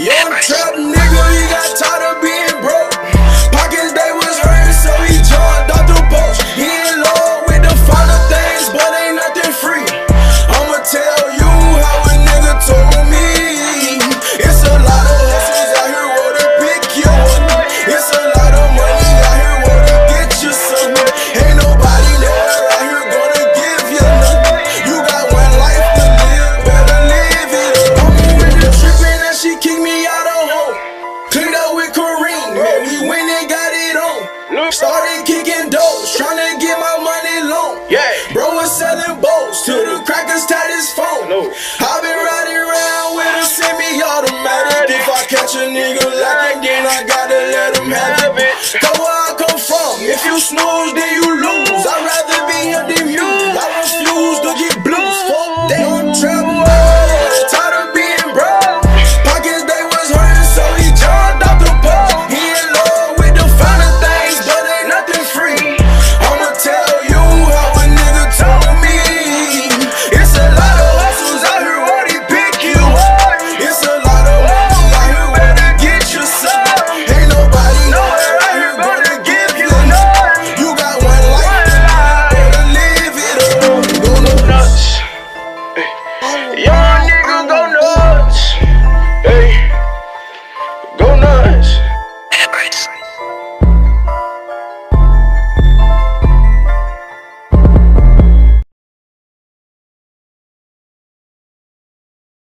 Young trap nigga, he got tired of being Look. Started kicking doors, trying to get my money long. Yeah. Bro was selling bolts to the crackers tied his phone. No. i been riding around with a semi-automatic. If I catch a nigga like then I gotta let